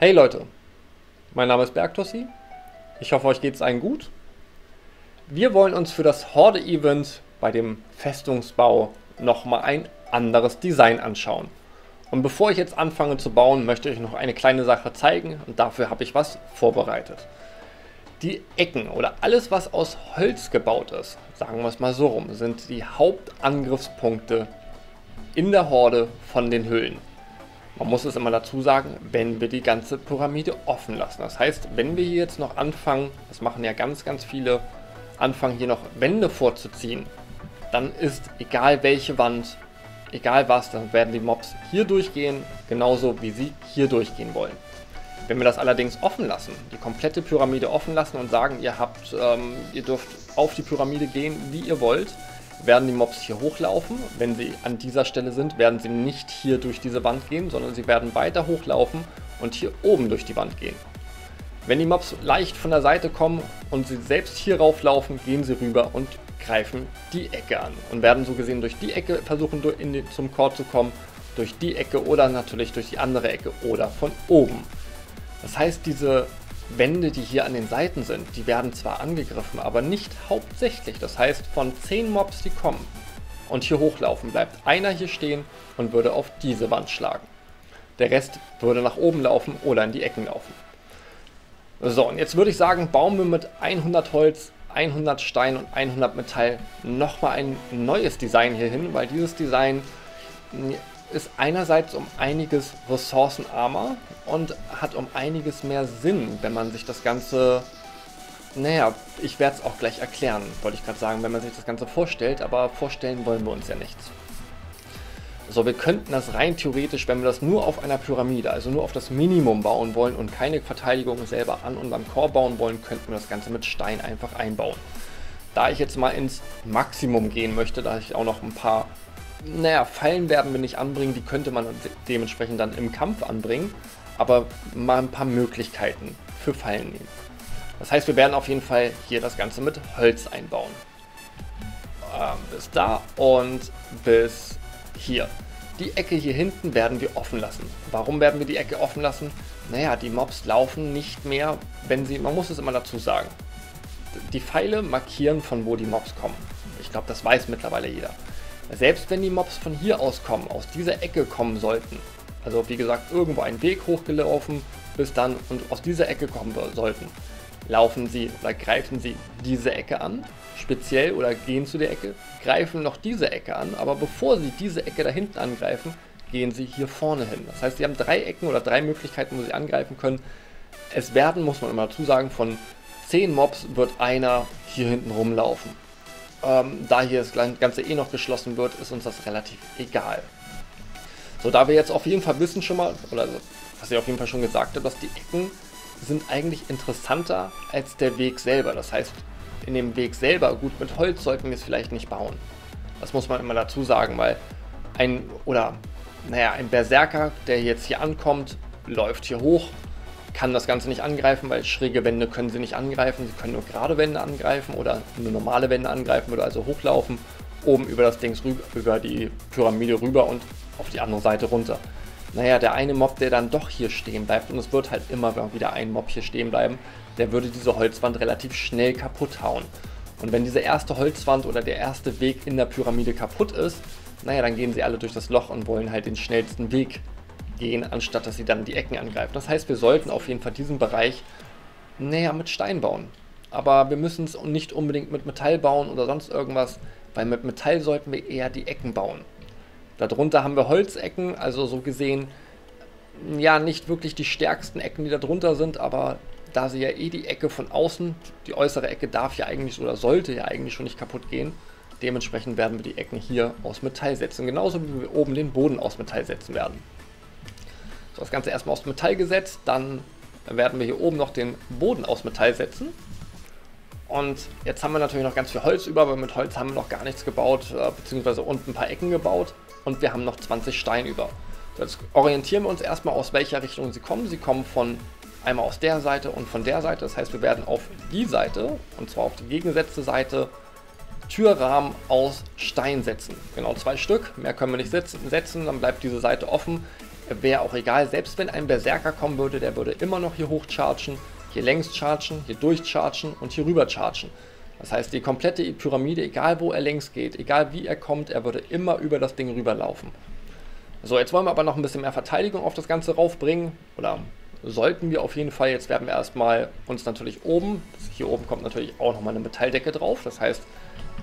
Hey Leute, mein Name ist Bergtossi. Ich hoffe, euch geht es allen gut. Wir wollen uns für das Horde-Event bei dem Festungsbau nochmal ein anderes Design anschauen. Und bevor ich jetzt anfange zu bauen, möchte ich noch eine kleine Sache zeigen und dafür habe ich was vorbereitet. Die Ecken oder alles, was aus Holz gebaut ist, sagen wir es mal so rum, sind die Hauptangriffspunkte in der Horde von den Höhlen. Man muss es immer dazu sagen, wenn wir die ganze Pyramide offen lassen. Das heißt, wenn wir hier jetzt noch anfangen, das machen ja ganz, ganz viele, anfangen hier noch Wände vorzuziehen, dann ist egal welche Wand, egal was, dann werden die Mobs hier durchgehen, genauso wie sie hier durchgehen wollen. Wenn wir das allerdings offen lassen, die komplette Pyramide offen lassen und sagen, ihr habt, ähm, ihr dürft auf die Pyramide gehen, wie ihr wollt, werden die Mobs hier hochlaufen. Wenn sie an dieser Stelle sind, werden sie nicht hier durch diese Wand gehen, sondern sie werden weiter hochlaufen und hier oben durch die Wand gehen. Wenn die Mobs leicht von der Seite kommen und sie selbst hier rauflaufen, gehen sie rüber und greifen die Ecke an und werden so gesehen durch die Ecke versuchen die, zum Chord zu kommen, durch die Ecke oder natürlich durch die andere Ecke oder von oben. Das heißt, diese Wände, die hier an den Seiten sind, die werden zwar angegriffen, aber nicht hauptsächlich. Das heißt, von 10 Mobs, die kommen und hier hochlaufen, bleibt einer hier stehen und würde auf diese Wand schlagen. Der Rest würde nach oben laufen oder in die Ecken laufen. So, und jetzt würde ich sagen, bauen wir mit 100 Holz, 100 Stein und 100 Metall nochmal ein neues Design hier hin, weil dieses Design ist einerseits um einiges ressourcenarmer und hat um einiges mehr Sinn, wenn man sich das Ganze, naja, ich werde es auch gleich erklären, wollte ich gerade sagen, wenn man sich das Ganze vorstellt, aber vorstellen wollen wir uns ja nichts. So, wir könnten das rein theoretisch, wenn wir das nur auf einer Pyramide, also nur auf das Minimum bauen wollen und keine Verteidigung selber an unserem Core bauen wollen, könnten wir das Ganze mit Stein einfach einbauen. Da ich jetzt mal ins Maximum gehen möchte, da ich auch noch ein paar naja, Fallen werden wir nicht anbringen, die könnte man dementsprechend dann im Kampf anbringen, aber mal ein paar Möglichkeiten für Fallen nehmen. Das heißt, wir werden auf jeden Fall hier das Ganze mit Holz einbauen. Ähm, bis da und bis hier. Die Ecke hier hinten werden wir offen lassen. Warum werden wir die Ecke offen lassen? Naja, die Mobs laufen nicht mehr, wenn sie, man muss es immer dazu sagen. Die Pfeile markieren, von wo die Mobs kommen. Ich glaube, das weiß mittlerweile jeder. Selbst wenn die Mobs von hier aus kommen, aus dieser Ecke kommen sollten, also wie gesagt irgendwo einen Weg hochgelaufen bis dann und aus dieser Ecke kommen sollten, laufen sie oder greifen sie diese Ecke an, speziell oder gehen zu der Ecke, greifen noch diese Ecke an, aber bevor sie diese Ecke da hinten angreifen, gehen sie hier vorne hin. Das heißt, sie haben drei Ecken oder drei Möglichkeiten, wo sie angreifen können. Es werden, muss man immer dazu sagen, von 10 Mobs wird einer hier hinten rumlaufen. Ähm, da hier das Ganze eh noch geschlossen wird, ist uns das relativ egal. So, da wir jetzt auf jeden Fall wissen schon mal, oder was ich auf jeden Fall schon gesagt habe, dass die Ecken sind eigentlich interessanter als der Weg selber. Das heißt, in dem Weg selber, gut, mit Holz sollten wir es vielleicht nicht bauen. Das muss man immer dazu sagen, weil ein, oder, naja, ein Berserker, der jetzt hier ankommt, läuft hier hoch, kann das Ganze nicht angreifen, weil schräge Wände können sie nicht angreifen. Sie können nur gerade Wände angreifen oder nur normale Wände angreifen, würde also hochlaufen, oben über das Ding rüber, über die Pyramide rüber und auf die andere Seite runter. Naja, der eine Mob, der dann doch hier stehen bleibt, und es wird halt immer wieder ein Mob hier stehen bleiben, der würde diese Holzwand relativ schnell kaputt hauen. Und wenn diese erste Holzwand oder der erste Weg in der Pyramide kaputt ist, naja, dann gehen sie alle durch das Loch und wollen halt den schnellsten Weg gehen, anstatt dass sie dann die Ecken angreifen. Das heißt, wir sollten auf jeden Fall diesen Bereich näher mit Stein bauen. Aber wir müssen es nicht unbedingt mit Metall bauen oder sonst irgendwas, weil mit Metall sollten wir eher die Ecken bauen. Darunter haben wir Holzecken, also so gesehen, ja, nicht wirklich die stärksten Ecken, die da drunter sind, aber da sie ja eh die Ecke von außen, die äußere Ecke darf ja eigentlich oder sollte ja eigentlich schon nicht kaputt gehen. Dementsprechend werden wir die Ecken hier aus Metall setzen, genauso wie wir oben den Boden aus Metall setzen werden. Das Ganze erstmal aus Metall gesetzt, dann werden wir hier oben noch den Boden aus Metall setzen. Und jetzt haben wir natürlich noch ganz viel Holz über, aber mit Holz haben wir noch gar nichts gebaut, äh, beziehungsweise unten ein paar Ecken gebaut. Und wir haben noch 20 Steine über. Jetzt orientieren wir uns erstmal, aus welcher Richtung sie kommen. Sie kommen von einmal aus der Seite und von der Seite. Das heißt, wir werden auf die Seite, und zwar auf die gegengesetzte Seite, Türrahmen aus Stein setzen. Genau zwei Stück, mehr können wir nicht setzen, dann bleibt diese Seite offen wäre auch egal, selbst wenn ein Berserker kommen würde, der würde immer noch hier hochchargen, hier längs chargen, hier durchchargen und hier rüber chargen. Das heißt, die komplette Pyramide, egal wo er längs geht, egal wie er kommt, er würde immer über das Ding rüberlaufen. So, jetzt wollen wir aber noch ein bisschen mehr Verteidigung auf das Ganze raufbringen. Oder sollten wir auf jeden Fall. Jetzt werden wir erstmal uns natürlich oben, hier oben kommt natürlich auch nochmal eine Metalldecke drauf. Das heißt,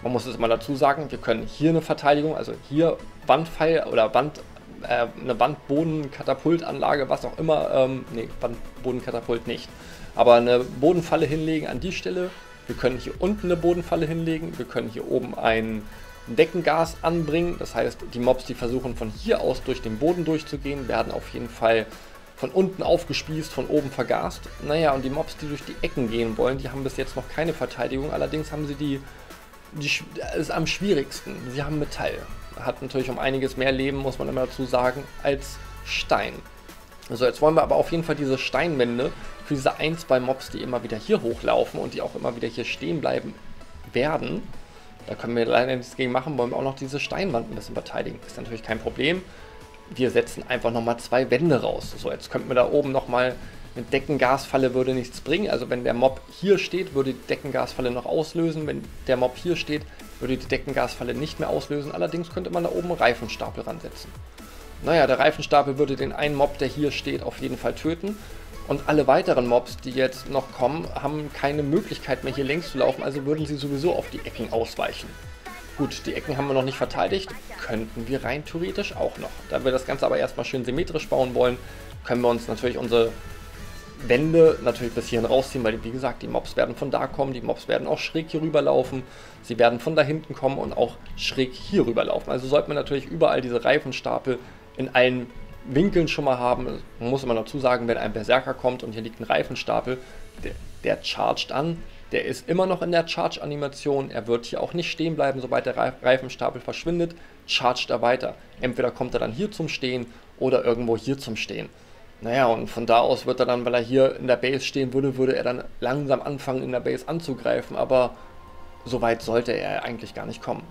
man muss es immer dazu sagen, wir können hier eine Verteidigung, also hier Wandpfeil oder Wand, äh, eine Wandbodenkatapultanlage, was auch immer, ähm, nee, Wandbodenkatapult nicht, aber eine Bodenfalle hinlegen an die Stelle. Wir können hier unten eine Bodenfalle hinlegen, wir können hier oben ein Deckengas anbringen. Das heißt, die Mobs, die versuchen von hier aus durch den Boden durchzugehen, werden auf jeden Fall von unten aufgespießt, von oben vergast. Naja, und die Mobs, die durch die Ecken gehen wollen, die haben bis jetzt noch keine Verteidigung. Allerdings haben sie die, die ist am schwierigsten. Sie haben Metall. Hat natürlich um einiges mehr Leben, muss man immer dazu sagen, als Stein. So, jetzt wollen wir aber auf jeden Fall diese Steinwände für diese 1, 2 Mobs, die immer wieder hier hochlaufen und die auch immer wieder hier stehen bleiben werden. Da können wir leider nichts gegen machen, wollen wir auch noch diese Steinwand ein bisschen verteidigen. Ist natürlich kein Problem wir setzen einfach nochmal zwei Wände raus. So, jetzt könnten wir da oben nochmal eine Deckengasfalle würde nichts bringen. Also wenn der Mob hier steht, würde die Deckengasfalle noch auslösen. Wenn der Mob hier steht, würde die Deckengasfalle nicht mehr auslösen. Allerdings könnte man da oben einen Reifenstapel ransetzen. Naja, der Reifenstapel würde den einen Mob, der hier steht, auf jeden Fall töten. Und alle weiteren Mobs, die jetzt noch kommen, haben keine Möglichkeit mehr hier längs zu laufen, also würden sie sowieso auf die Ecken ausweichen. Gut, die Ecken haben wir noch nicht verteidigt. Könnten wir rein theoretisch auch noch. Da wir das Ganze aber erstmal schön symmetrisch bauen wollen, können wir uns natürlich unsere Wände natürlich bis hierhin rausziehen, weil wie gesagt, die Mobs werden von da kommen, die Mobs werden auch schräg hier rüber laufen, sie werden von da hinten kommen und auch schräg hier rüber laufen. Also sollte man natürlich überall diese Reifenstapel in allen Winkeln schon mal haben. Man muss immer dazu sagen, wenn ein Berserker kommt und hier liegt ein Reifenstapel, der, der chargt an, der ist immer noch in der Charge-Animation. Er wird hier auch nicht stehen bleiben, sobald der Reifenstapel verschwindet. Chargt er weiter. Entweder kommt er dann hier zum Stehen oder irgendwo hier zum Stehen. Naja, und von da aus wird er dann, weil er hier in der Base stehen würde, würde er dann langsam anfangen, in der Base anzugreifen. Aber so weit sollte er eigentlich gar nicht kommen.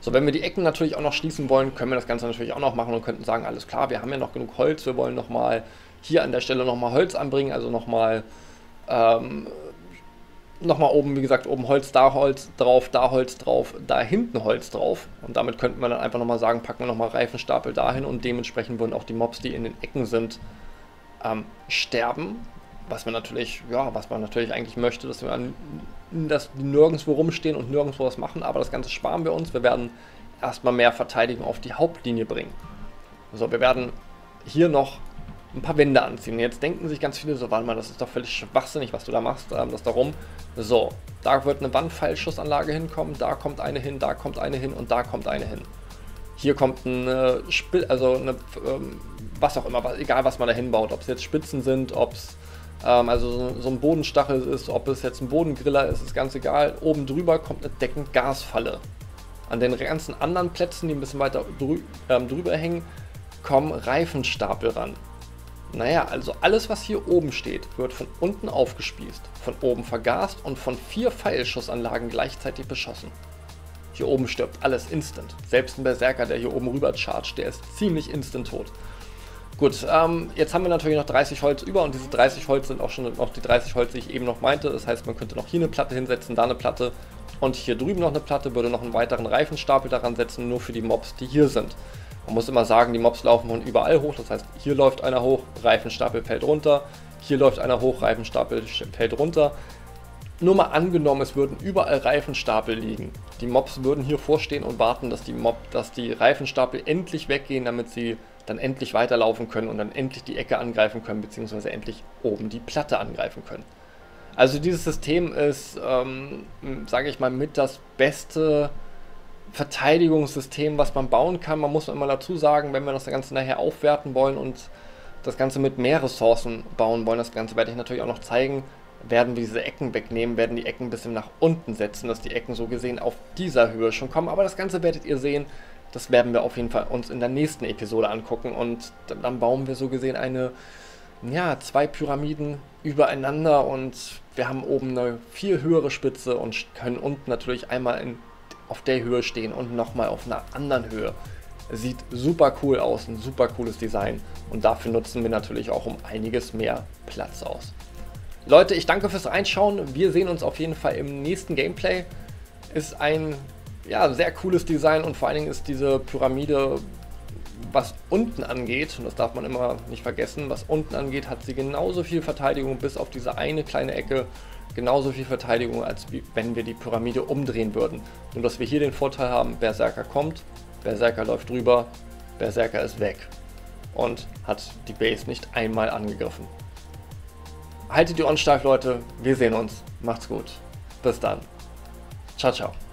So, wenn wir die Ecken natürlich auch noch schließen wollen, können wir das Ganze natürlich auch noch machen und könnten sagen, alles klar, wir haben ja noch genug Holz, wir wollen nochmal hier an der Stelle nochmal Holz anbringen, also nochmal ähm, nochmal oben, wie gesagt, oben Holz, da Holz drauf, da Holz drauf, da hinten Holz drauf. Und damit könnten wir dann einfach nochmal sagen, packen wir nochmal Reifenstapel dahin und dementsprechend würden auch die Mobs, die in den Ecken sind, ähm, sterben. Was man natürlich, ja, was man natürlich eigentlich möchte, dass wir dass die nirgendwo rumstehen und nirgendwo was machen, aber das Ganze sparen wir uns. Wir werden erstmal mehr Verteidigung auf die Hauptlinie bringen. So, wir werden hier noch ein paar Wände anziehen. Jetzt denken sich ganz viele so, warte mal, das ist doch völlig schwachsinnig, was du da machst, ähm, das da rum. So, da wird eine Wandpfeilschussanlage hinkommen, da kommt eine hin, da kommt eine hin und da kommt eine hin. Hier kommt eine Spitze, also eine, ähm, was auch immer, egal was man da hinbaut, ob es jetzt Spitzen sind, ob es ähm, also so, so, ein Bodenstachel ist, ob es jetzt ein Bodengriller ist, ist ganz egal. Oben drüber kommt eine Deckengasfalle. An den ganzen anderen Plätzen, die ein bisschen weiter drü ähm, drüber hängen, kommen Reifenstapel ran. Naja, also alles, was hier oben steht, wird von unten aufgespießt, von oben vergast und von vier Pfeilschussanlagen gleichzeitig beschossen. Hier oben stirbt alles instant. Selbst ein Berserker, der hier oben rüber chargt, der ist ziemlich instant tot. Gut, ähm, jetzt haben wir natürlich noch 30 Holz über und diese 30 Holz sind auch schon noch die 30 Holz, die ich eben noch meinte. Das heißt, man könnte noch hier eine Platte hinsetzen, da eine Platte und hier drüben noch eine Platte, würde noch einen weiteren Reifenstapel daran setzen, nur für die Mobs, die hier sind. Man muss immer sagen, die Mobs laufen von überall hoch. Das heißt, hier läuft einer hoch, Reifenstapel fällt runter. Hier läuft einer hoch, Reifenstapel fällt runter. Nur mal angenommen, es würden überall Reifenstapel liegen. Die Mobs würden hier vorstehen und warten, dass die, Mob, dass die Reifenstapel endlich weggehen, damit sie dann endlich weiterlaufen können und dann endlich die Ecke angreifen können, beziehungsweise endlich oben die Platte angreifen können. Also dieses System ist, ähm, sage ich mal, mit das beste Verteidigungssystem, was man bauen kann. Man muss immer dazu sagen, wenn wir das Ganze nachher aufwerten wollen und das Ganze mit mehr Ressourcen bauen wollen, das Ganze werde ich natürlich auch noch zeigen, werden wir diese Ecken wegnehmen, werden die Ecken ein bisschen nach unten setzen, dass die Ecken so gesehen auf dieser Höhe schon kommen. Aber das Ganze werdet ihr sehen, das werden wir auf jeden Fall uns in der nächsten Episode angucken und dann bauen wir so gesehen eine, ja, zwei Pyramiden übereinander und wir haben oben eine viel höhere Spitze und können unten natürlich einmal in auf der Höhe stehen und nochmal auf einer anderen Höhe Sieht super cool aus, ein super cooles Design und dafür nutzen wir natürlich auch um einiges mehr Platz aus. Leute, ich danke fürs Reinschauen. Wir sehen uns auf jeden Fall im nächsten Gameplay. Ist ein ja, sehr cooles Design und vor allen Dingen ist diese Pyramide, was unten angeht, und das darf man immer nicht vergessen, was unten angeht, hat sie genauso viel Verteidigung bis auf diese eine kleine Ecke, genauso viel Verteidigung, als wenn wir die Pyramide umdrehen würden. Nur dass wir hier den Vorteil haben, Berserker kommt, Berserker läuft drüber, Berserker ist weg und hat die Base nicht einmal angegriffen. Haltet die Ohren steif, Leute. Wir sehen uns. Macht's gut. Bis dann. Ciao, ciao.